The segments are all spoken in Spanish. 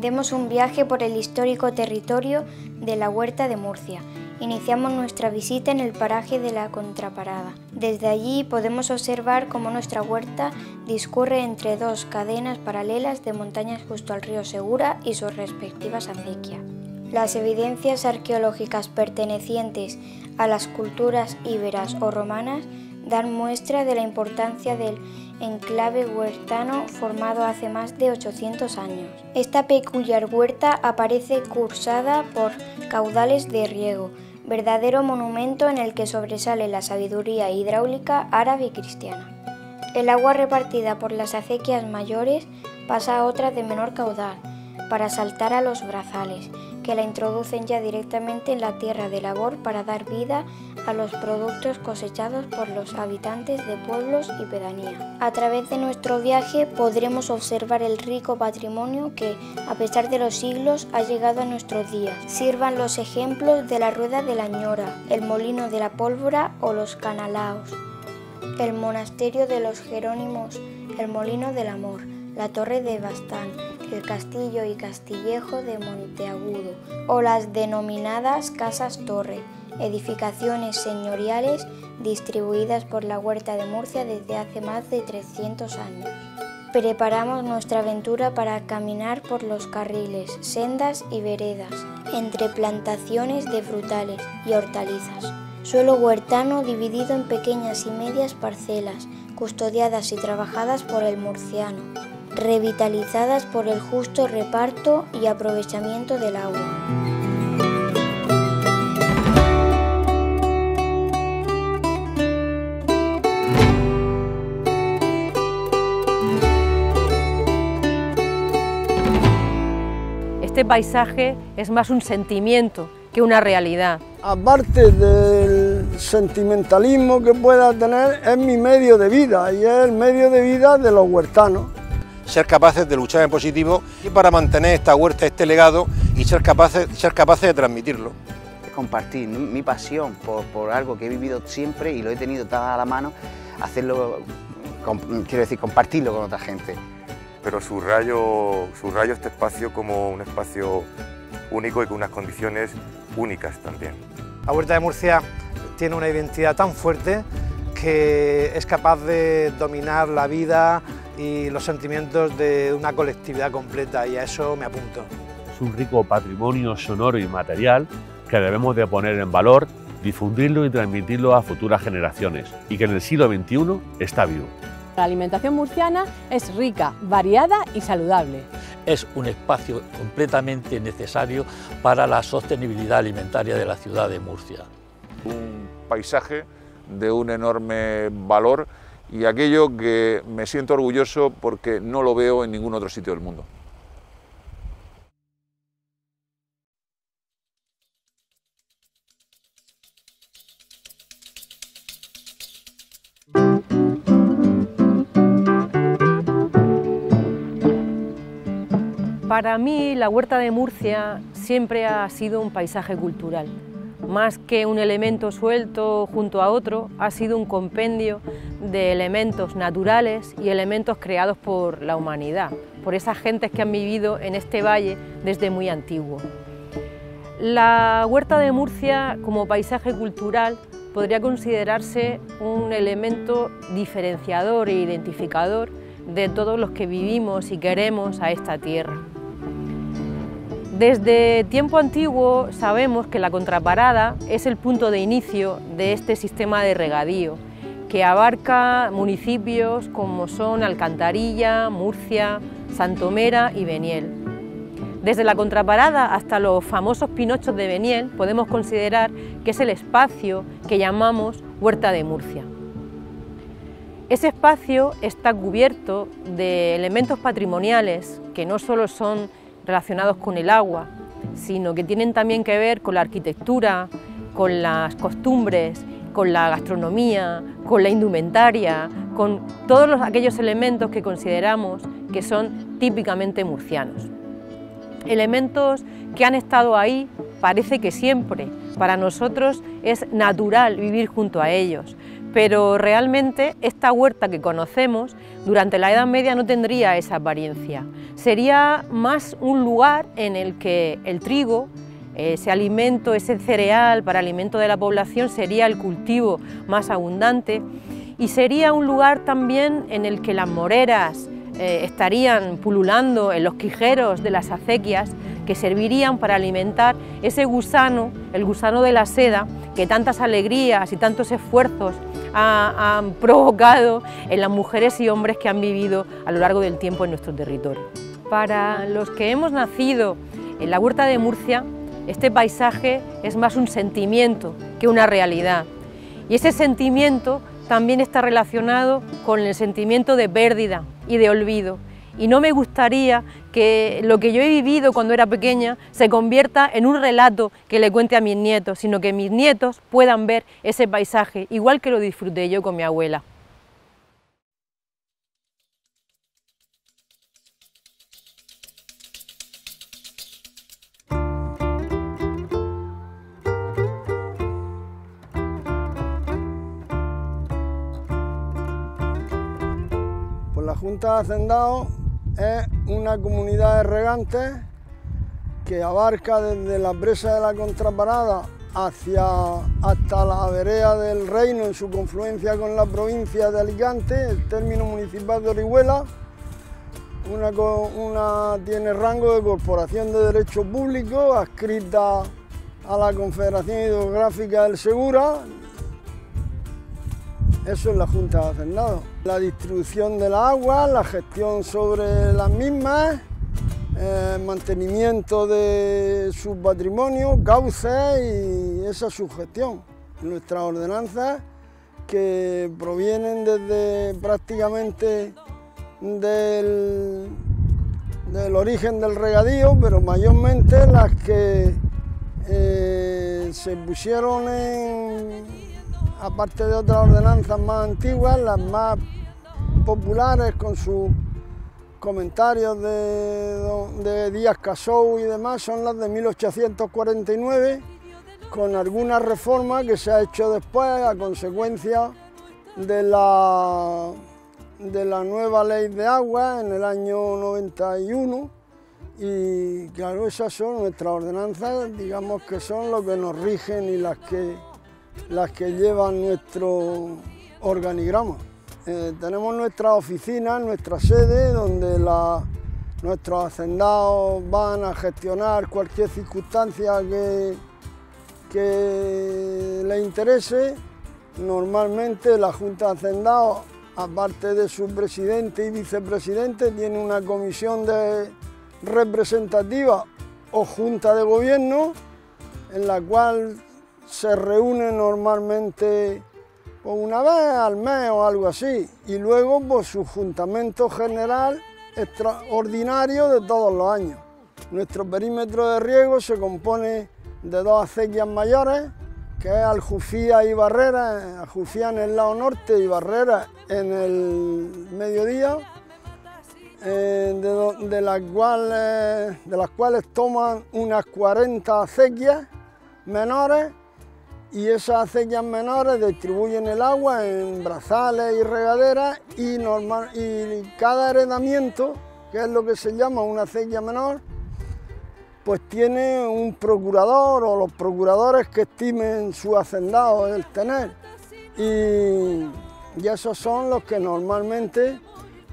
Emprendemos un viaje por el histórico territorio de la Huerta de Murcia. Iniciamos nuestra visita en el paraje de la Contraparada. Desde allí podemos observar cómo nuestra huerta discurre entre dos cadenas paralelas de montañas justo al río Segura y sus respectivas acequias. Las evidencias arqueológicas pertenecientes a las culturas íberas o romanas dan muestra de la importancia del enclave huertano formado hace más de 800 años. Esta peculiar huerta aparece cursada por caudales de riego, verdadero monumento en el que sobresale la sabiduría hidráulica árabe y cristiana. El agua repartida por las acequias mayores pasa a otras de menor caudal para saltar a los brazales, que la introducen ya directamente en la tierra de labor para dar vida a los productos cosechados por los habitantes de pueblos y pedanía. A través de nuestro viaje podremos observar el rico patrimonio que, a pesar de los siglos, ha llegado a nuestros días. Sirvan los ejemplos de la rueda de la ñora, el molino de la pólvora o los canalaos, el monasterio de los Jerónimos, el molino del amor, la torre de Bastán, el castillo y castillejo de Monteagudo, o las denominadas casas torre, edificaciones señoriales distribuidas por la Huerta de Murcia desde hace más de 300 años. Preparamos nuestra aventura para caminar por los carriles, sendas y veredas, entre plantaciones de frutales y hortalizas. Suelo huertano dividido en pequeñas y medias parcelas, custodiadas y trabajadas por el murciano, revitalizadas por el justo reparto y aprovechamiento del agua. Este paisaje es más un sentimiento que una realidad. Aparte del sentimentalismo que pueda tener, es mi medio de vida y es el medio de vida de los huertanos. Ser capaces de luchar en positivo y para mantener esta huerta, este legado y ser capaces, ser capaces de transmitirlo. Compartir mi pasión por, algo que he vivido siempre y lo he tenido toda a la mano, hacerlo, quiero decir, compartirlo con otra gente pero subrayo, subrayo este espacio como un espacio único y con unas condiciones únicas también. La Huerta de Murcia tiene una identidad tan fuerte que es capaz de dominar la vida y los sentimientos de una colectividad completa y a eso me apunto. Es un rico patrimonio sonoro y material que debemos de poner en valor, difundirlo y transmitirlo a futuras generaciones y que en el siglo XXI está vivo. La alimentación murciana es rica, variada y saludable. Es un espacio completamente necesario para la sostenibilidad alimentaria de la ciudad de Murcia. Un paisaje de un enorme valor y aquello que me siento orgulloso porque no lo veo en ningún otro sitio del mundo. Para mí la huerta de Murcia siempre ha sido un paisaje cultural. Más que un elemento suelto junto a otro, ha sido un compendio de elementos naturales y elementos creados por la humanidad, por esas gentes que han vivido en este valle desde muy antiguo. La huerta de Murcia como paisaje cultural podría considerarse un elemento diferenciador e identificador de todos los que vivimos y queremos a esta tierra. Desde tiempo antiguo sabemos que la contraparada es el punto de inicio de este sistema de regadío, que abarca municipios como son Alcantarilla, Murcia, Santomera y Beniel. Desde la contraparada hasta los famosos pinochos de Beniel podemos considerar que es el espacio que llamamos Huerta de Murcia. Ese espacio está cubierto de elementos patrimoniales que no solo son relacionados con el agua, sino que tienen también que ver con la arquitectura, con las costumbres, con la gastronomía, con la indumentaria, con todos aquellos elementos que consideramos que son típicamente murcianos. Elementos que han estado ahí parece que siempre, para nosotros es natural vivir junto a ellos, pero realmente esta huerta que conocemos durante la Edad Media no tendría esa apariencia. Sería más un lugar en el que el trigo, ese alimento, ese cereal para alimento de la población sería el cultivo más abundante y sería un lugar también en el que las moreras eh, estarían pululando en los quijeros de las acequias que servirían para alimentar ese gusano, el gusano de la seda, que tantas alegrías y tantos esfuerzos han provocado en las mujeres y hombres que han vivido a lo largo del tiempo en nuestro territorio. Para los que hemos nacido en la huerta de Murcia, este paisaje es más un sentimiento que una realidad. Y ese sentimiento también está relacionado con el sentimiento de pérdida y de olvido. Y no me gustaría que lo que yo he vivido cuando era pequeña se convierta en un relato que le cuente a mis nietos, sino que mis nietos puedan ver ese paisaje, igual que lo disfruté yo con mi abuela. Pues la Junta de Hacendados es una comunidad de regantes que abarca desde la presa de la Contraparada hacia hasta la vereda del Reino en su confluencia con la provincia de Alicante, el término municipal de Orihuela. Una, una tiene rango de corporación de derecho público adscrita a la Confederación Hidrográfica del Segura, eso es la Junta de Hacendados. La distribución de la agua, la gestión sobre las mismas, eh, mantenimiento de su patrimonio, cauces y esa subgestión. Nuestras ordenanzas que provienen desde prácticamente del, del origen del regadío, pero mayormente las que eh, se pusieron en aparte de otras ordenanzas más antiguas, las más populares con sus comentarios de, Díaz Casou y demás, son las de 1849, con alguna reforma que se ha hecho después a consecuencia de la, de la nueva ley de agua en el año 91 y claro, esas son nuestras ordenanzas, digamos que son lo que nos rigen y las que las que llevan nuestro organigrama. Eh, tenemos nuestra oficina, nuestra sede, donde nuestros hacendados van a gestionar cualquier circunstancia que, que les interese. Normalmente la Junta de Hacendados, aparte de su presidente y vicepresidente, tiene una comisión de representativa o junta de gobierno en la cual se reúne normalmente pues, una vez al mes o algo así, y luego pues, su juntamiento general extraordinario de todos los años. Nuestro perímetro de riego se compone de dos acequias mayores, que es Aljufía y Barrera, Aljufía en el lado norte y Barrera en el mediodía, eh, de las cuales toman unas 40 acequias menores y esas acequias menores distribuyen el agua en brazales y regaderas y, normal, y cada heredamiento, que es lo que se llama una acequia menor, pues tiene un procurador o los procuradores que estimen su hacendado el tener. Y, esos son los que normalmente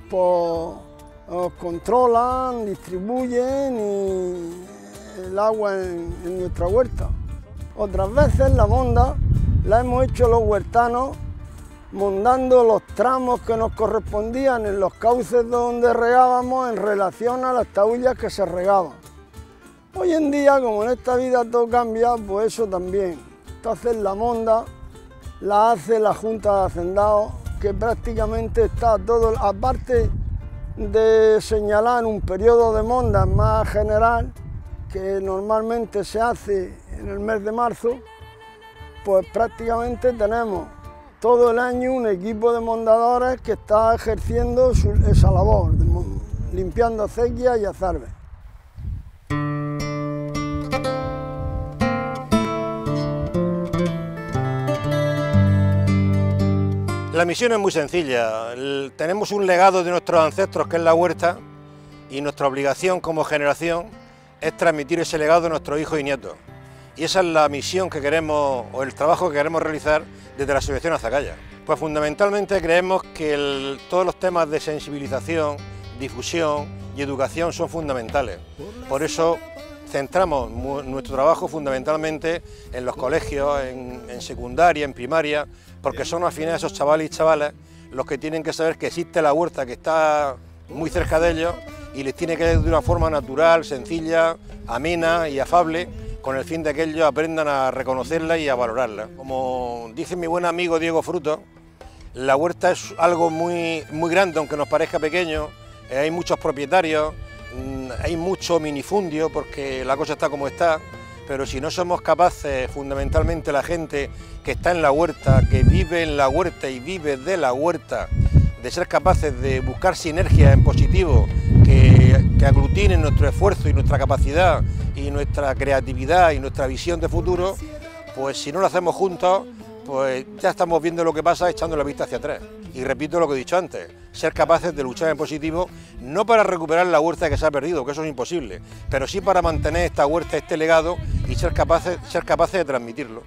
pues, controlan, distribuyen el agua en nuestra huerta. Otras veces la monda la hemos hecho los huertanos mondando los tramos que nos correspondían en los cauces donde regábamos en relación a las taullas que se regaban. Hoy en día, como en esta vida todo cambia, pues eso también. Entonces la monda la hace la Junta de Hacendados, que prácticamente está todo, aparte de señalar un periodo de monda más general, que normalmente se hace en el mes de marzo, pues prácticamente tenemos todo el año un equipo de mondadores que está ejerciendo esa labor, limpiando acequias y azarbes. La misión es muy sencilla. tenemos un legado de nuestros ancestros que es la huerta y nuestra obligación como generación es transmitir ese legado a nuestros hijos y nietos. Y esa es la misión que queremos o el trabajo que queremos realizar desde la Asociación Azacaya. Pues fundamentalmente creemos que todos los temas de sensibilización, difusión y educación son fundamentales. Por eso centramos nuestro trabajo fundamentalmente en los colegios, en, secundaria, en primaria, porque son al final esos chavales y chavales los que tienen que saber que existe la huerta que está muy cerca de ellos y les tiene que ir de una forma natural, sencilla, amena y afable, con el fin de que ellos aprendan a reconocerla y a valorarla. Como dice mi buen amigo Diego Fruto, la huerta es algo muy, muy grande, aunque nos parezca pequeño, eh, hay muchos propietarios, mm, hay mucho minifundio porque la cosa está como está, pero si no somos capaces, fundamentalmente la gente que está en la huerta, que vive en la huerta y vive de la huerta, de ser capaces de buscar sinergias en positivo que, que aglutinen nuestro esfuerzo y nuestra capacidad y nuestra creatividad y nuestra visión de futuro, pues si no lo hacemos juntos, pues ya estamos viendo lo que pasa echando la vista hacia atrás. Y repito lo que he dicho antes, ser capaces de luchar en positivo, no para recuperar la huerta que se ha perdido, que eso es imposible, pero sí para mantener esta huerta, este legado y ser capaces, ser capaces de transmitirlo.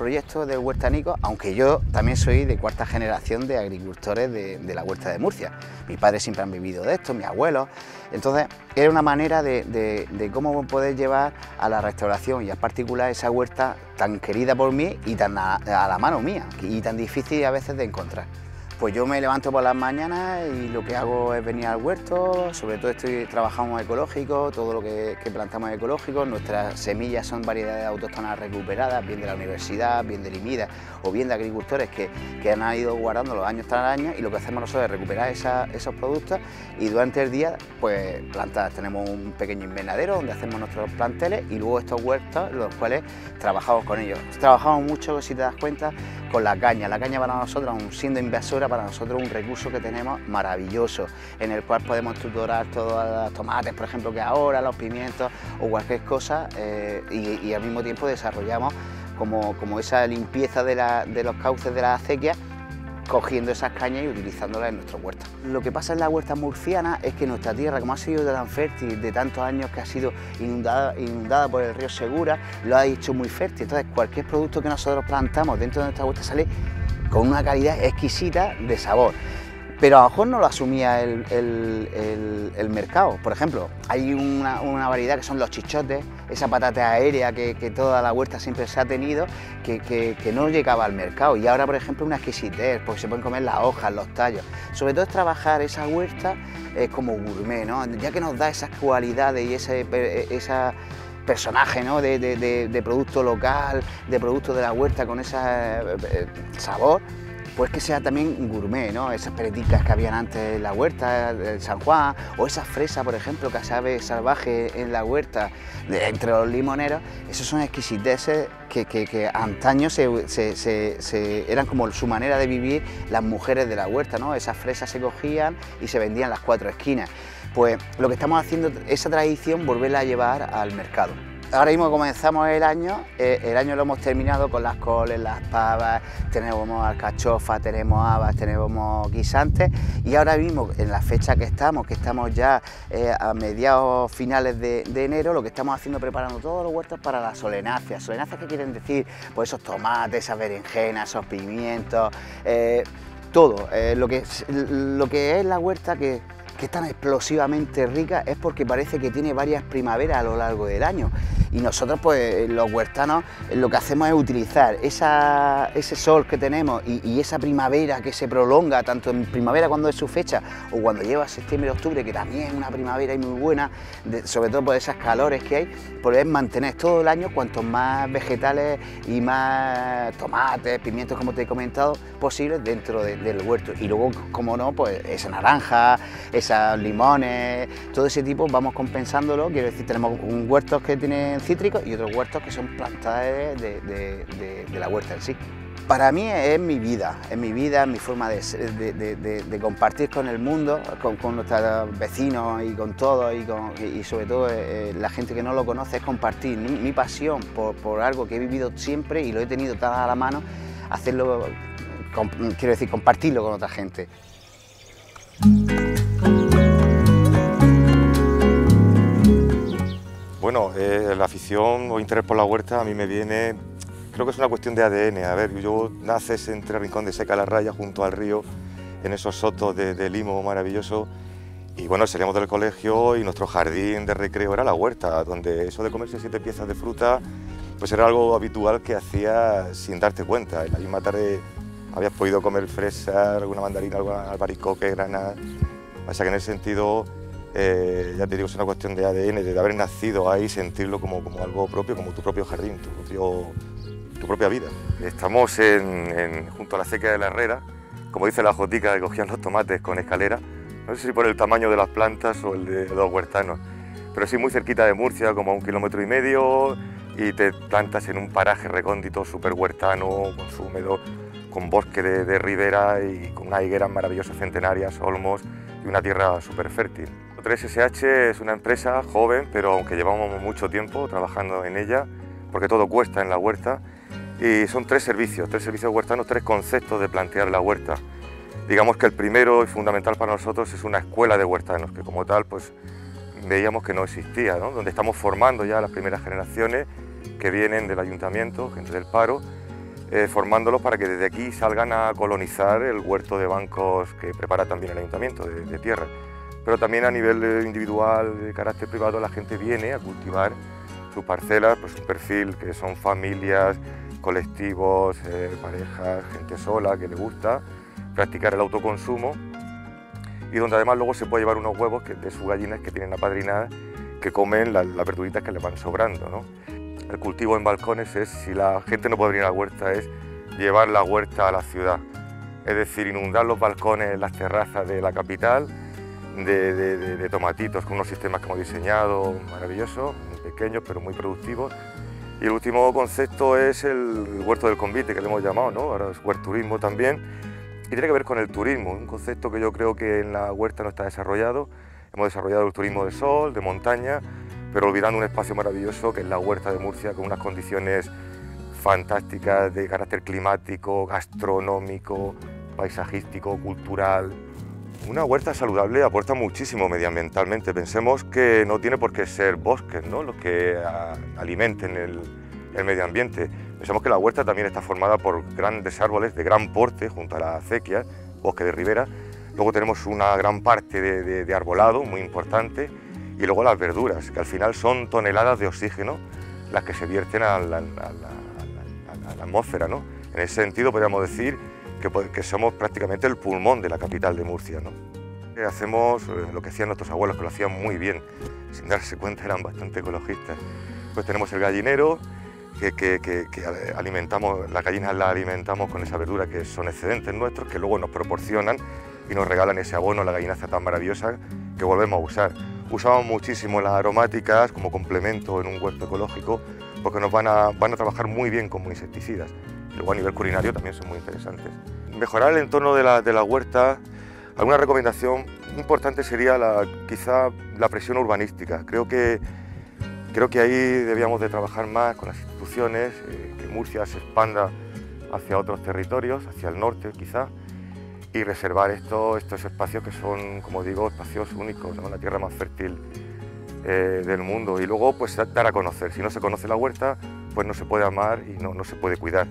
Proyecto del huertanico, aunque yo también soy de cuarta generación de agricultores de, la huerta de Murcia. Mis padres siempre han vivido de esto, mis abuelos. Entonces, era una manera de, cómo poder llevar a la restauración y a particular esa huerta tan querida por mí y tan a la mano mía y tan difícil a veces de encontrar. Pues yo me levanto por las mañanas y lo que hago es venir al huerto, sobre todo estoy trabajando ecológico, todo lo que, plantamos es ecológico, nuestras semillas son variedades autóctonas recuperadas, bien de la universidad, bien de Limida o bien de agricultores que, han ido guardando los años tras años y lo que hacemos nosotros es recuperar esos productos y durante el día pues plantar. Tenemos un pequeño invernadero donde hacemos nuestros planteles y luego estos huertos los cuales trabajamos con ellos. Trabajamos mucho, si te das cuenta, con la caña. La caña para nosotros, siendo invasora, para nosotros un recurso que tenemos maravilloso, en el cual podemos tutorar todos los tomates, por ejemplo, que ahora, los pimientos o cualquier cosa, eh, y, al mismo tiempo desarrollamos como, como esa limpieza de, de los cauces de la acequia cogiendo esas cañas y utilizándolas en nuestro huerto. Lo que pasa en la huerta murciana es que nuestra tierra, como ha sido tan fértil de tantos años que ha sido inundada, inundada por el río Segura, lo ha hecho muy fértil. Entonces, cualquier producto que nosotros plantamos dentro de nuestra huerta sale con una calidad exquisita de sabor pero a lo mejor no lo asumía el, mercado. Por ejemplo, hay una, variedad que son los chichotes, esa patata aérea que, toda la huerta siempre se ha tenido, que, no llegaba al mercado. Y ahora, por ejemplo, una exquisitez, porque se pueden comer las hojas, los tallos. Sobre todo es trabajar esa huerta eh, como gourmet, ¿no? ya que nos da esas cualidades y ese, esa personaje ¿no? de, producto local, de producto de la huerta con ese eh, sabor pues que sea también gourmet, ¿no? Esas pereticas que habían antes en la huerta de San Juan, o esa fresa, por ejemplo, que sabe salvaje en la huerta entre los limoneros, esos son exquisiteces que, antaño eran como su manera de vivir las mujeres de la huerta, ¿no? Esas fresas se cogían y se vendían las cuatro esquinas. Pues lo que estamos haciendo, esa tradición, volverla a llevar al mercado. Ahora mismo comenzamos el año, eh, el año lo hemos terminado con las coles, las pavas, tenemos alcachofa, tenemos habas, tenemos guisantes y ahora mismo en la fecha que estamos, que estamos ya eh, a mediados finales de, enero, lo que estamos haciendo es preparando todos los huertos para la solenacia. ¿Solenacia qué quieren decir? Pues esos tomates, esas berenjenas, esos pimientos, eh, todo. lo, que, lo que es la huerta que que es tan explosivamente rica es porque parece que tiene varias primaveras a lo largo del año. Y nosotros, pues los huertanos, lo que hacemos es utilizar ese sol que tenemos y, esa primavera que se prolonga, tanto en primavera cuando es su fecha o cuando lleva septiembre octubre, que también es una primavera y muy buena, sobre todo por esas calores que hay, pues mantener todo el año cuantos más vegetales y más tomates, pimientos, como te he comentado, posibles dentro del huerto. Y luego, como no, pues esa naranja, esa limones, todo ese tipo, vamos compensándolo. Quiero decir, tenemos un huerto que tiene tienen cítricos y otros huertos que son plantas de, la huerta en sí. Para mí es mi vida, es mi vida, es mi forma de, compartir con el mundo, con, nuestros vecinos y con todos y, sobre todo eh, eh, la gente que no lo conoce, es compartir mi, pasión por, algo que he vivido siempre y lo he tenido tan a la mano, hacerlo, quiero decir, compartirlo con otra gente. Bueno, eh, la afición o interés por la huerta a mí me viene, creo que es una cuestión de ADN. A ver, yo naces entre Rincón de Seca la Raya, junto al río, en esos sotos de, limo maravilloso. Y bueno, salíamos del colegio y nuestro jardín de recreo era la huerta, donde eso de comerse siete piezas de fruta, pues era algo habitual que hacía sin darte cuenta. En la misma tarde habías podido comer fresa, alguna mandarina, alguna albaricoque, granada. O sea que en ese sentido eh, ya te digo, es una cuestión de ADN, de haber nacido ahí, sentirlo como, como algo propio, como tu propio jardín, tu, propio, tu propia vida. Estamos en, junto a la seca de la Herrera, como dice la jotica que cogían los tomates con escalera, no sé si por el tamaño de las plantas o el de los huertanos, pero sí muy cerquita de Murcia, como a un kilómetro y medio, y te plantas en un paraje recóndito, súper huertano, con su húmedo, con bosque de, de ribera y con unas higueras maravillosas centenarias, olmos y una tierra súper fértil. 3SH es una empresa joven, pero aunque llevamos mucho tiempo trabajando en ella, porque todo cuesta en la huerta, y son tres servicios, tres servicios huertanos, tres conceptos de plantear la huerta. Digamos que el primero y fundamental para nosotros es una escuela de huertanos, que como tal pues veíamos que no existía, donde estamos formando ya las primeras generaciones que vienen del ayuntamiento, gente del paro, eh, formándolos para que desde aquí salgan a colonizar el huerto de bancos que prepara también el ayuntamiento de, de tierra pero también a nivel individual, de carácter privado, la gente viene a cultivar su parcela, pues un perfil que son familias, colectivos, eh, parejas, gente sola que le gusta practicar el autoconsumo y donde además luego se puede llevar unos huevos que, de sus gallinas que tienen apadrinadas que comen las, verduritas que le van sobrando. El cultivo en balcones es, si la gente no puede venir a la huerta, es llevar la huerta a la ciudad, es decir, inundar los balcones, las terrazas de la capital de, tomatitos con unos sistemas que hemos diseñado maravillosos, pequeños pero muy productivos. Y el último concepto es el huerto del convite, que le hemos llamado, ¿no? ahora es turismo también, y tiene que ver con el turismo, un concepto que yo creo que en la huerta no está desarrollado. Hemos desarrollado el turismo de sol, de montaña, pero olvidando un espacio maravilloso que es la huerta de Murcia, con unas condiciones fantásticas de carácter climático, gastronómico, paisajístico, cultural, una huerta saludable aporta muchísimo medioambientalmente. Pensemos que no tiene por qué ser bosques ¿no? los que ah, alimenten el, medio ambiente. Pensemos que la huerta también está formada por grandes árboles de gran porte junto a la acequia, bosque de ribera. Luego tenemos una gran parte de, arbolado muy importante y luego las verduras, que al final son toneladas de oxígeno las que se vierten a la, atmósfera. ¿no? En ese sentido podríamos decir que, somos prácticamente el pulmón de la capital de Murcia. ¿no? Eh, hacemos eh, lo que hacían nuestros abuelos, que lo hacían muy bien, sin darse cuenta eran bastante ecologistas. Pues tenemos el gallinero, que, alimentamos, las gallinas las alimentamos con esa verdura que son excedentes nuestros, que luego nos proporcionan y nos regalan ese abono, la gallinaza tan maravillosa que volvemos a usar. Usamos muchísimo las aromáticas como complemento en un huerto ecológico porque nos van a trabajar muy bien como insecticidas luego a nivel culinario también son muy interesantes. Mejorar el entorno de la, de la huerta, alguna recomendación importante sería la, quizá la presión urbanística. Creo que, creo que ahí debíamos de trabajar más con las instituciones, eh, que Murcia se expanda hacia otros territorios, hacia el norte quizá, y reservar estos, estos espacios que son, como digo, espacios únicos, la tierra más fértil eh, del mundo. Y luego pues dar a conocer, si no se conoce la huerta, pues no se puede amar y no, no se puede cuidar.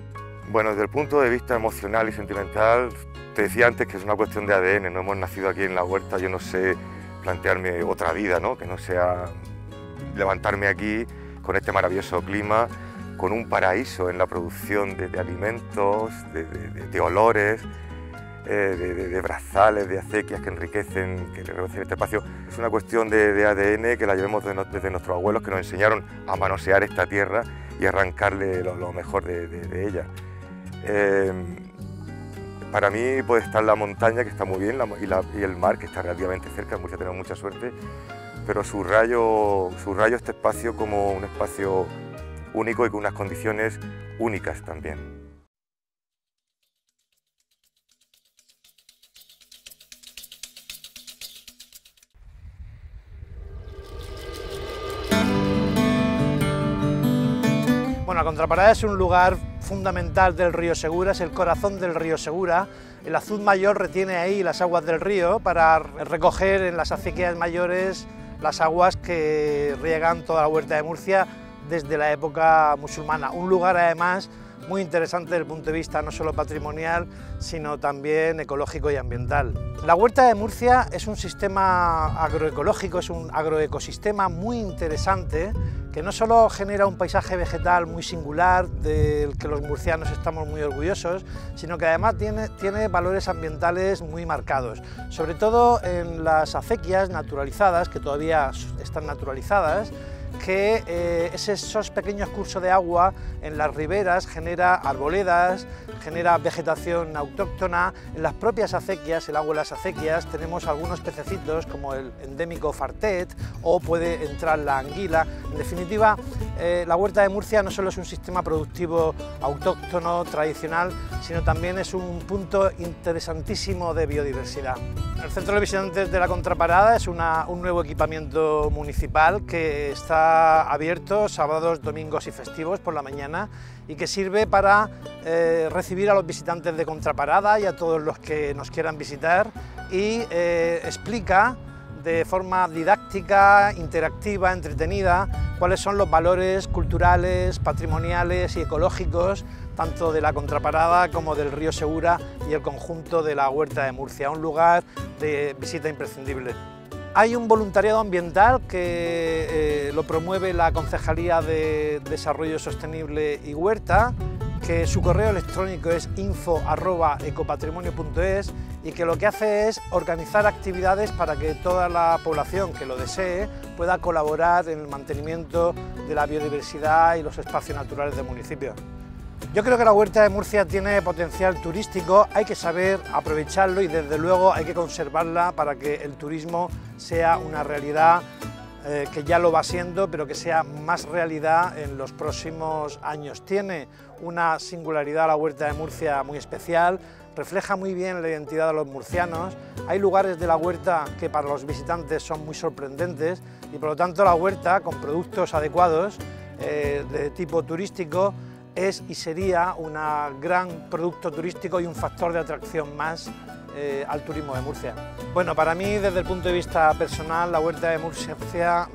Bueno, desde el punto de vista emocional y sentimental, te decía antes que es una cuestión de ADN, no hemos nacido aquí en la huerta, yo no sé plantearme otra vida, ¿no? que no sea levantarme aquí con este maravilloso clima, con un paraíso en la producción de, alimentos, de, olores, eh, de, brazales, de acequias que enriquecen, que enriquecen este espacio. Es una cuestión de, ADN que la llevemos desde nuestros abuelos que nos enseñaron a manosear esta tierra y arrancarle lo mejor de ella. Eh, para mí puede estar la montaña, que está muy bien, y, el mar, que está relativamente cerca, tenemos mucha suerte, pero subrayo, subrayo este espacio como un espacio único y con unas condiciones únicas también. Bueno, la Contraparada es un lugar fundamental del río Segura, es el corazón del río Segura. El azul mayor retiene ahí las aguas del río para recoger en las acequias mayores las aguas que riegan toda la huerta de Murcia desde la época musulmana. Un lugar además muy interesante desde el punto de vista no solo patrimonial, sino también ecológico y ambiental. La huerta de Murcia es un sistema agroecológico, es un agroecosistema muy interesante que no solo genera un paisaje vegetal muy singular, del que los murcianos estamos muy orgullosos, sino que además tiene, tiene valores ambientales muy marcados, sobre todo en las acequias naturalizadas, que todavía están naturalizadas, que eh, esos pequeños cursos de agua en las riberas genera arboledas, genera vegetación autóctona. En las propias acequias, el agua de las acequias, tenemos algunos pececitos como el endémico fartet o puede entrar la anguila. En definitiva, eh, la huerta de Murcia no solo es un sistema productivo autóctono, tradicional, sino también es un punto interesantísimo de biodiversidad. El Centro de Visitantes de la Contraparada es un nuevo equipamiento municipal que está abierto sábados, domingos y festivos por la mañana y que sirve para eh, recibir a los visitantes de Contraparada y a todos los que nos quieran visitar y eh, explica de forma didáctica, interactiva, entretenida, cuáles son los valores culturales, patrimoniales y ecológicos tanto de la Contraparada como del río Segura y el conjunto de la Huerta de Murcia, un lugar de visita imprescindible. Hay un voluntariado ambiental que eh, lo promueve la Concejalía de Desarrollo Sostenible y Huerta, que su correo electrónico es info.ecopatrimonio.es y que lo que hace es organizar actividades para que toda la población que lo desee pueda colaborar en el mantenimiento de la biodiversidad y los espacios naturales del municipio. Yo creo que la huerta de Murcia tiene potencial turístico, hay que saber aprovecharlo y desde luego hay que conservarla para que el turismo sea una realidad eh, que ya lo va siendo, pero que sea más realidad en los próximos años. Tiene una singularidad la huerta de Murcia muy especial, refleja muy bien la identidad de los murcianos, hay lugares de la huerta que para los visitantes son muy sorprendentes y por lo tanto la huerta con productos adecuados eh, de tipo turístico es y sería un gran producto turístico y un factor de atracción más eh, al turismo de Murcia. Bueno, para mí, desde el punto de vista personal, la Huerta de Murcia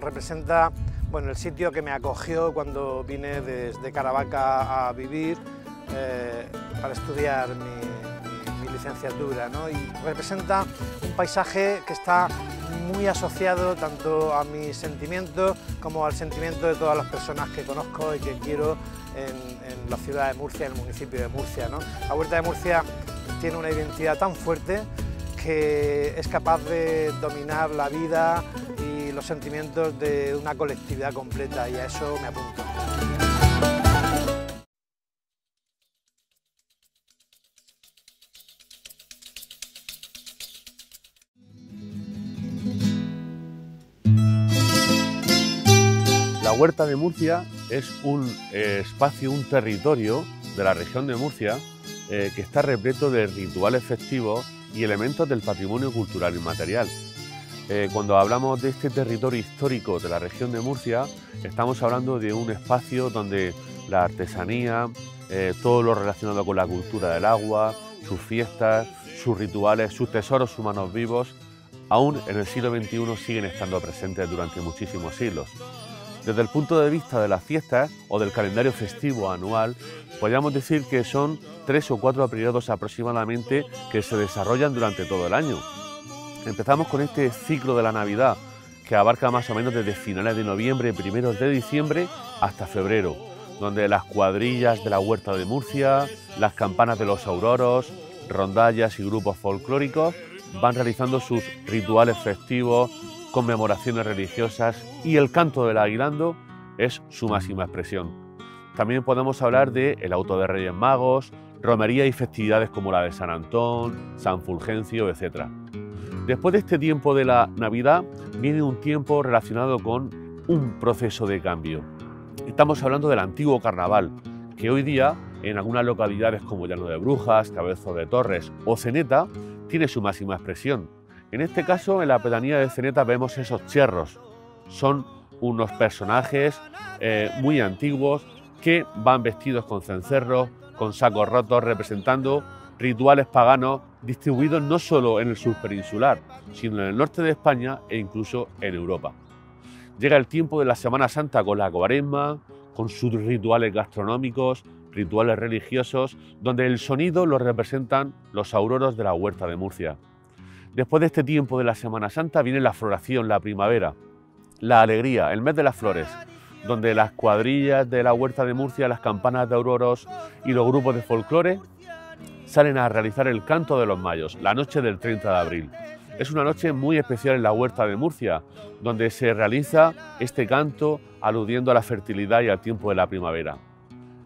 representa bueno, el sitio que me acogió cuando vine desde Caravaca a vivir eh, para estudiar mi, licenciatura. Y representa un paisaje que está muy asociado tanto a mi sentimiento como al sentimiento de todas las personas que conozco y que quiero en, la ciudad de Murcia, en el municipio de Murcia. La Huerta de Murcia tiene una identidad tan fuerte que es capaz de dominar la vida y los sentimientos de una colectividad completa y a eso me apunto. Huerta de Murcia es un eh, espacio, un territorio de la región de Murcia eh, que está repleto de rituales festivos y elementos del patrimonio cultural inmaterial. Eh, cuando hablamos de este territorio histórico de la región de Murcia, estamos hablando de un espacio donde la artesanía, todo lo relacionado con la cultura del agua, sus fiestas, sus rituales, sus tesoros humanos vivos, aún en el siglo XXI siguen estando presentes durante muchísimos siglos. Desde el punto de vista de las fiestas o del calendario festivo anual, podríamos decir que son tres o cuatro periodos aproximadamente que se desarrollan durante todo el año. Empezamos con este ciclo de la Navidad, que abarca más o menos desde finales de noviembre, primeros de diciembre hasta febrero, donde las cuadrillas de la Huerta de Murcia, las campanas de los auroros, rondallas y grupos folclóricos van realizando sus rituales festivos, conmemoraciones religiosas y el canto del aguilando es su máxima expresión. También podemos hablar de el auto de Reyes Magos, romería y festividades como la de San Antón, San Fulgencio, etc. Después de este tiempo de la Navidad viene un tiempo relacionado con un proceso de cambio. Estamos hablando del antiguo carnaval, que hoy día en algunas localidades como Llano de Brujas, Cabezo de Torres o Ceneta tiene su máxima expresión. En este caso, en la pedanía de Ceneta vemos esos cherros. Son unos personajes eh, muy antiguos que van vestidos con cencerros, con sacos rotos, representando rituales paganos distribuidos no solo en el sur peninsular, sino en el norte de España e incluso en Europa. Llega el tiempo de la Semana Santa con la cuaresma, con sus rituales gastronómicos, rituales religiosos, donde el sonido lo representan los auroros de la huerta de Murcia. Después de este tiempo de la Semana Santa viene la floración, la primavera, la alegría, el mes de las flores, donde las cuadrillas de la huerta de Murcia, las campanas de auroros y los grupos de folclore salen a realizar el canto de los mayos, la noche del 30 de abril. Es una noche muy especial en la huerta de Murcia, donde se realiza este canto aludiendo a la fertilidad y al tiempo de la primavera.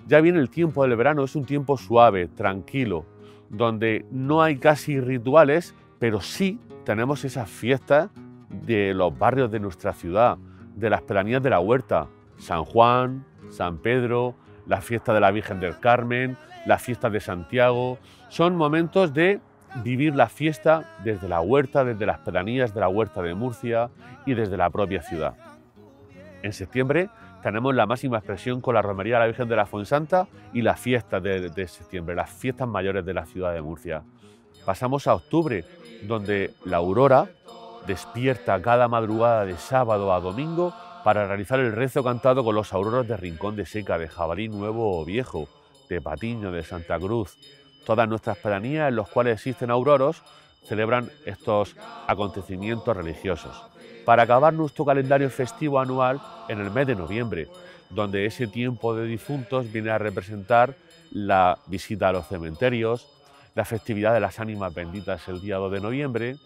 Ya viene el tiempo del verano, es un tiempo suave, tranquilo, donde no hay casi rituales, pero sí tenemos esas fiestas de los barrios de nuestra ciudad, de las pedanías de la huerta, San Juan, San Pedro, la fiesta de la Virgen del Carmen, la fiesta de Santiago. Son momentos de vivir la fiesta desde la huerta, desde las pedanías de la huerta de Murcia y desde la propia ciudad. En septiembre tenemos la máxima expresión con la romería de la Virgen de la Fonsanta y las fiestas de, de septiembre, las fiestas mayores de la ciudad de Murcia. Pasamos a octubre, donde la aurora despierta cada madrugada de sábado a domingo para realizar el rezo cantado con los auroros de Rincón de Seca, de Jabalí Nuevo o Viejo, de Patiño, de Santa Cruz. Todas nuestras pedanías en los cuales existen auroros celebran estos acontecimientos religiosos. Para acabar nuestro calendario festivo anual en el mes de noviembre, donde ese tiempo de difuntos viene a representar la visita a los cementerios, la festividad de las ánimas benditas el día 2 de noviembre,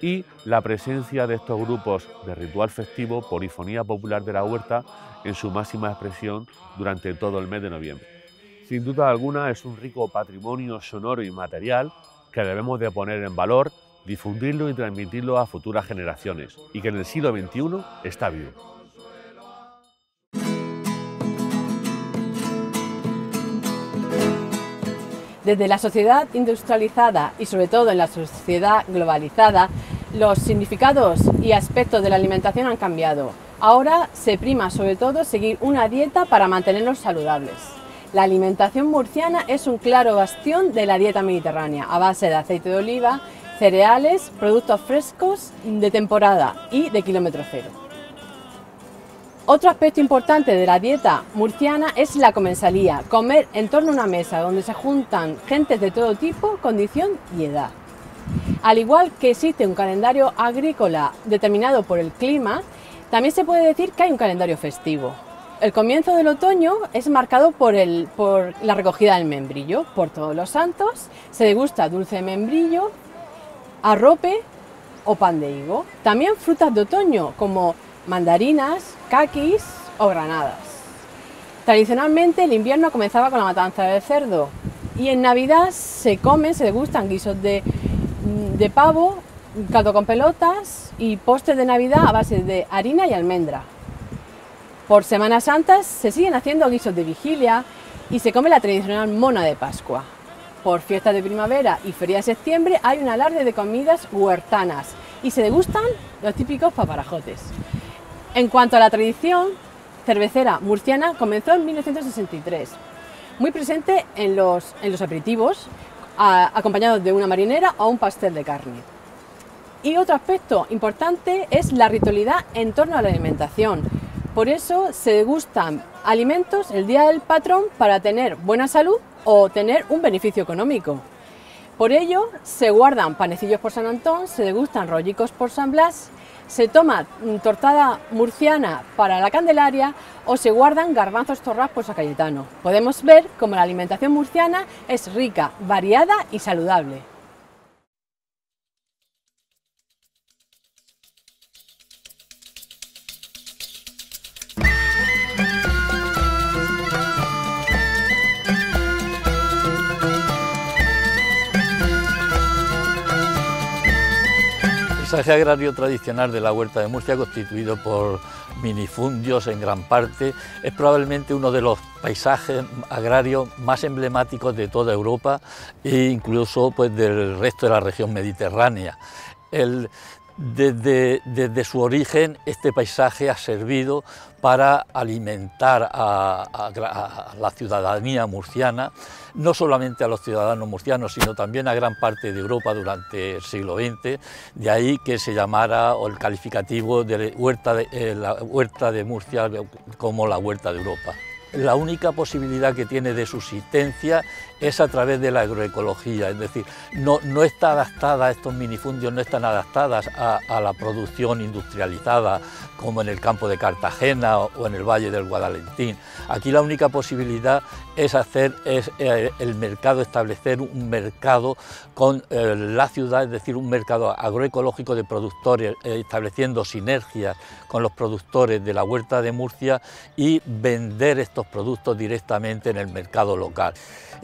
y la presencia de estos grupos de ritual festivo, Polifonía Popular de la Huerta, en su máxima expresión durante todo el mes de noviembre. Sin duda alguna es un rico patrimonio sonoro y material que debemos de poner en valor, difundirlo y transmitirlo a futuras generaciones y que en el siglo XXI está vivo. Desde la sociedad industrializada y sobre todo en la sociedad globalizada, los significados y aspectos de la alimentación han cambiado. Ahora se prima sobre todo seguir una dieta para mantenernos saludables. La alimentación murciana es un claro bastión de la dieta mediterránea, a base de aceite de oliva, cereales, productos frescos de temporada y de kilómetro cero. Otro aspecto importante de la dieta murciana es la comensalía, comer en torno a una mesa donde se juntan gentes de todo tipo, condición y edad. Al igual que existe un calendario agrícola determinado por el clima, también se puede decir que hay un calendario festivo. El comienzo del otoño es marcado por, por la recogida del membrillo. Por todos los santos se degusta dulce de membrillo, arrope o pan de higo. También frutas de otoño como mandarinas, caquis o granadas. Tradicionalmente el invierno comenzaba con la matanza del cerdo y en Navidad se comen, se degustan guisos de, de pavo, caldo con pelotas y postres de Navidad a base de harina y almendra. Por Semanas Santas se siguen haciendo guisos de vigilia y se come la tradicional mona de Pascua. Por fiestas de primavera y feria de septiembre hay un alarde de comidas huertanas y se degustan los típicos paparajotes. En cuanto a la tradición cervecera murciana, comenzó en 1963, muy presente en los, en los aperitivos, acompañados de una marinera o un pastel de carne. Y otro aspecto importante es la ritualidad en torno a la alimentación. Por eso se degustan alimentos el día del patrón para tener buena salud o tener un beneficio económico. Por ello se guardan panecillos por San Antón, se degustan rollicos por San Blas se toma tortada murciana para la Candelaria o se guardan garbanzos torras por San Cayetano. Podemos ver cómo la alimentación murciana es rica, variada y saludable. Paisaje agrario tradicional de la huerta de Murcia, constituido por minifundios en gran parte, es probablemente uno de los paisajes agrarios más emblemáticos de toda Europa e incluso pues, del resto de la región mediterránea. Desde, su origen este paisaje ha servido para alimentar a la ciudadanía murciana no solamente a los ciudadanos murcianos, sino también a gran parte de Europa durante el siglo XX, de ahí que se llamara el calificativo de, eh, la huerta de Murcia como la huerta de Europa. La única posibilidad que tiene de subsistencia es a través de la agroecología, es decir, no, no está adaptada, estos minifundios no están adaptadas a, la producción industrializada como en el campo de Cartagena o, en el Valle del Guadalentín. Aquí la única posibilidad es hacer eh, el mercado, establecer un mercado con eh, la ciudad, es decir, un mercado agroecológico de productores, eh, estableciendo sinergias con los productores de la huerta de Murcia y vender estos productos directamente en el mercado local.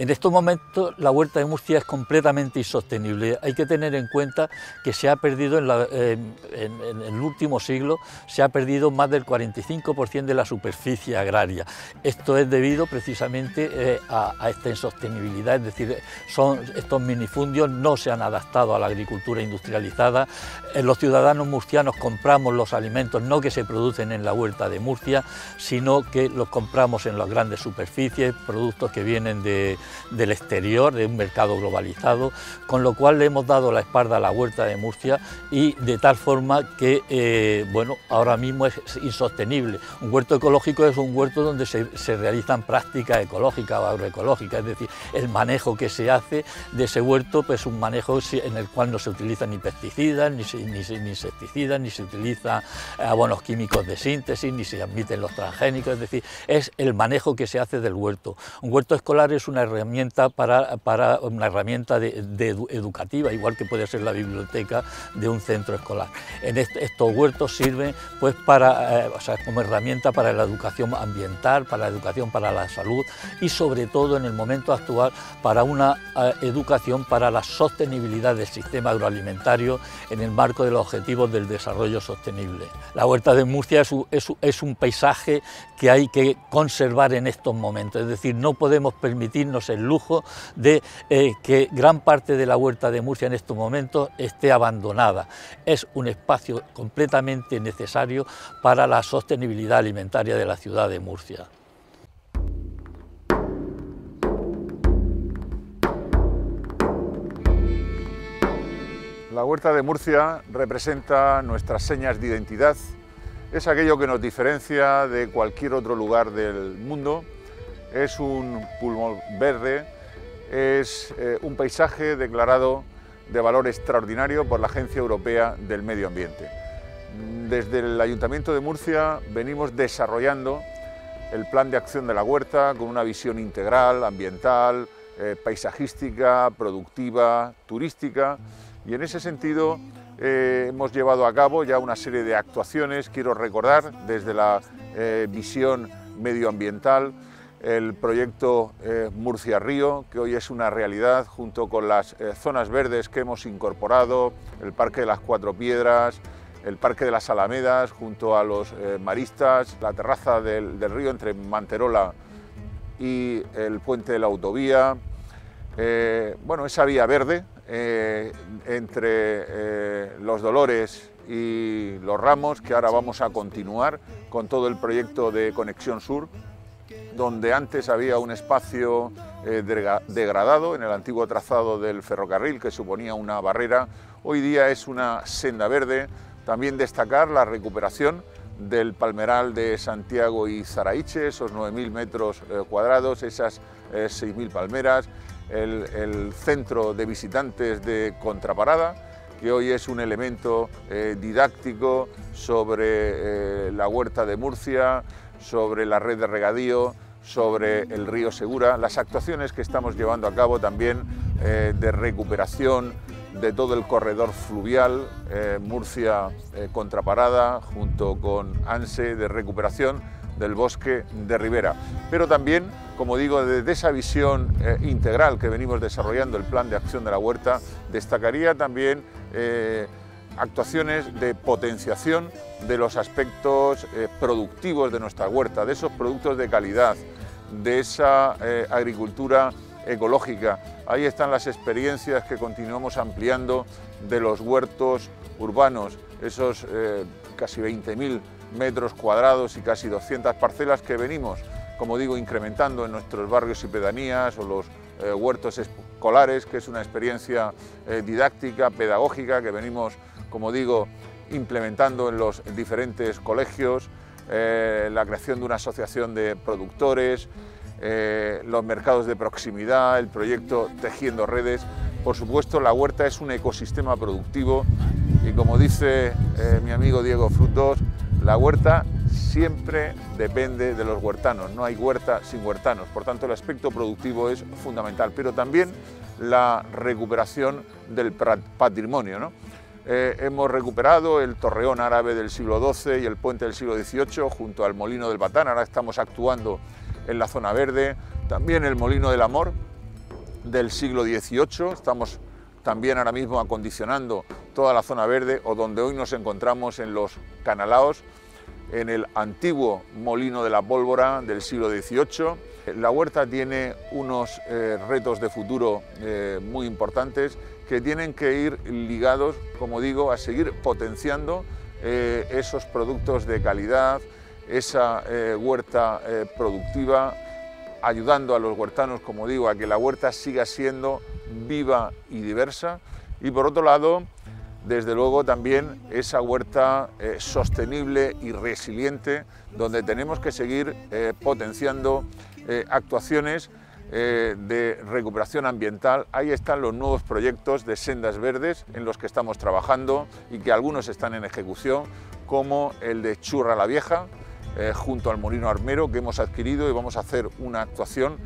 En estos momentos la huerta de Murcia es completamente insostenible. Hay que tener en cuenta que se ha perdido en, el último siglo, se ha perdido más del 45% de la superficie agraria. Esto es debido precisamente eh, a, esta insostenibilidad, es decir, son, estos minifundios no se han adaptado a la agricultura industrializada. Eh, los ciudadanos murcianos compramos los alimentos no que se producen en la huerta de Murcia, sino que los compramos en las grandes superficies, productos que vienen de, del exterior, de un mercado globalizado, con lo cual le hemos dado la espalda a la huerta de Murcia y de tal forma que, eh, bueno, ahora mismo es insostenible. Un huerto ecológico es un huerto donde se, realizan prácticas ecológicas o agroecológicas, es decir, el manejo que se hace de ese huerto pues un manejo en el cual no se utilizan ni pesticidas, ni, ni, insecticidas, ni se utilizan abonos químicos de síntesis, ni se admiten los transgénicos, es decir, es el manejo que se hace del huerto. Un huerto escolar es una herramienta para, una herramienta de, educativa, igual que puede ser la biblioteca de un centro escolar. En estos huertos sirven pues para, eh, o sea, como herramienta para la educación ambiental, para la educación para la salud y sobre todo en el momento actual para una eh, educación para la sostenibilidad del sistema agroalimentario en el marco de los objetivos del desarrollo sostenible. La huerta de Murcia es un paisaje que hay que conservar en estos momentos, es decir, no podemos permitirnos el lujo de eh, que gran parte de la huerta de Murcia en estos momentos esté abandonada. Es un espacio completamente necesario para la sostenibilidad alimentaria de la ciudad de Murcia. La huerta de Murcia representa nuestras señas de identidad, es aquello que nos diferencia de cualquier otro lugar del mundo es un pulmón verde, es eh, un paisaje declarado de valor extraordinario por la Agencia Europea del Medio Ambiente. Desde el Ayuntamiento de Murcia venimos desarrollando el plan de acción de la huerta con una visión integral, ambiental, eh, paisajística, productiva, turística y en ese sentido eh, hemos llevado a cabo ya una serie de actuaciones, quiero recordar desde la visión medioambiental, el proyecto eh, Murcia Río, que hoy es una realidad, junto con las eh, zonas verdes que hemos incorporado, el Parque de las Cuatro Piedras, el Parque de las Alamedas, junto a los eh, maristas, la terraza del, río entre Manterola y el puente de la autovía, bueno, esa vía verde entre los Dolores y los Ramos, que ahora vamos a continuar con todo el proyecto de Conexión Sur, donde antes había un espacio eh, degradado en el antiguo trazado del ferrocarril que suponía una barrera, hoy día es una senda verde. También destacar la recuperación del palmeral de Santiago y Zaraiche, esos 9.000 metros eh, cuadrados, esas 6.000 eh, palmeras, el, centro de visitantes de Contraparada, que hoy es un elemento didáctico sobre la huerta de Murcia, sobre la red de regadío, sobre el río Segura, las actuaciones que estamos llevando a cabo también eh, de recuperación de todo el corredor fluvial, eh, Murcia eh, Contraparada, junto con ANSE, de recuperación del bosque de ribera. Pero también, como digo, desde esa visión integral que venimos desarrollando, el plan de acción de la huerta, destacaría también actuaciones de potenciación de los aspectos eh, productivos de nuestra huerta, de esos productos de calidad, de esa eh, agricultura ecológica. Ahí están las experiencias que continuamos ampliando de los huertos urbanos, esos casi 20.000 metros cuadrados y casi 200 parcelas que venimos, como digo, incrementando en nuestros barrios y pedanías o los huertos escolares, que es una experiencia didáctica, pedagógica que venimos como digo, implementando en los diferentes colegios, eh, la creación de una asociación de productores, eh, los mercados de proximidad, el proyecto Tejiendo Redes. Por supuesto, la huerta es un ecosistema productivo y como dice eh, mi amigo Diego Frutos, la huerta siempre depende de los huertanos, no hay huerta sin huertanos, por tanto el aspecto productivo es fundamental, pero también la recuperación del patrimonio. ¿no? Eh, hemos recuperado el torreón árabe del siglo XII y el puente del siglo XVIII junto al molino del Batán. Ahora estamos actuando en la zona verde. También el molino del Amor del siglo XVIII. Estamos también ahora mismo acondicionando toda la zona verde o donde hoy nos encontramos en los canalaos, en el antiguo molino de la pólvora del siglo XVIII. La huerta tiene unos eh, retos de futuro eh, muy importantes que tienen que ir ligados, como digo, a seguir potenciando eh, esos productos de calidad, esa eh, huerta eh, productiva, ayudando a los huertanos, como digo, a que la huerta siga siendo viva y diversa. Y por otro lado, desde luego también esa huerta sostenible y resiliente, donde tenemos que seguir potenciando actuaciones eh, de recuperación ambiental. Ahí están los nuevos proyectos de sendas verdes en los que estamos trabajando y que algunos están en ejecución, como el de Churra la Vieja, eh, junto al Molino Armero, que hemos adquirido y vamos a hacer una actuación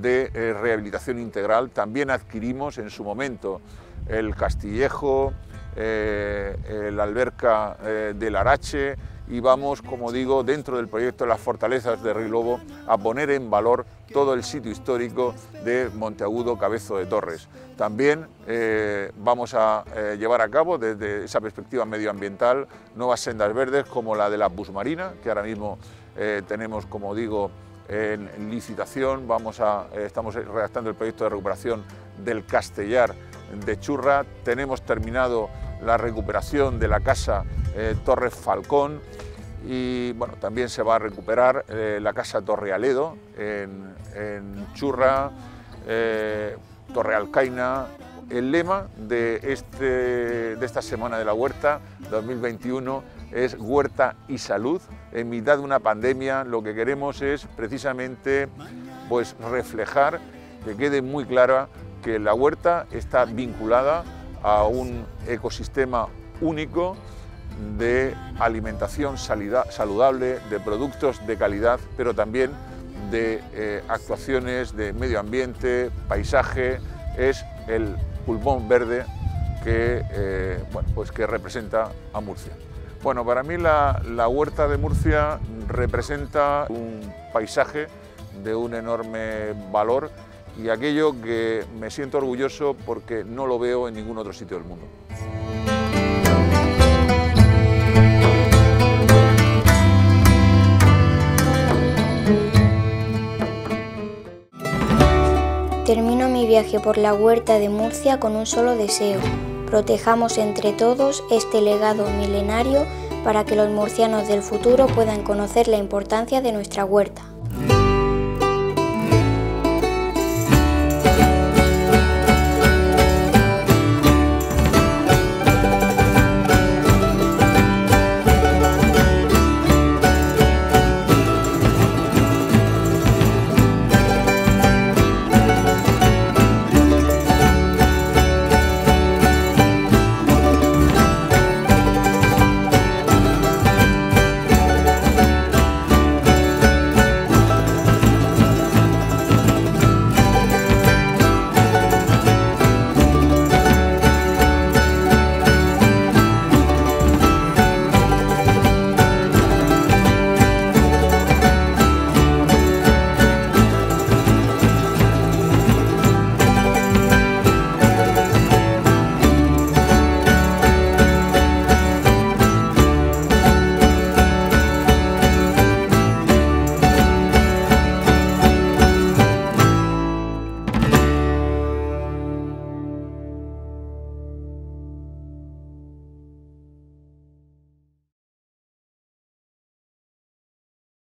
de eh, rehabilitación integral. También adquirimos en su momento el Castillejo, la alberca del Arache, y vamos, como digo, dentro del proyecto de las fortalezas de Lobo a poner en valor todo el sitio histórico de Monteagudo Cabezo de Torres. También eh, vamos a eh, llevar a cabo desde esa perspectiva medioambiental nuevas sendas verdes como la de la Busmarina, que ahora mismo eh, tenemos, como digo, en licitación. Vamos a, estamos redactando el proyecto de recuperación del Castellar de Churra. Tenemos terminado la recuperación de la casa Torres Falcón y bueno, también se va a recuperar eh, la Casa Torrealedo en, en Churra, eh, Torre Alcaina. El lema de, este, de esta Semana de la Huerta 2021 es Huerta y Salud. En mitad de una pandemia lo que queremos es precisamente pues, reflejar, que quede muy clara que la huerta está vinculada a un ecosistema único de alimentación saludable, de productos de calidad, pero también de eh, actuaciones de medio ambiente, paisaje, es el pulmón verde que, eh, pues que representa a Murcia. Bueno, para mí la huerta de Murcia representa un paisaje de un enorme valor y aquello que me siento orgulloso porque no lo veo en ningún otro sitio del mundo. Termino mi viaje por la huerta de Murcia con un solo deseo. Protejamos entre todos este legado milenario para que los murcianos del futuro puedan conocer la importancia de nuestra huerta.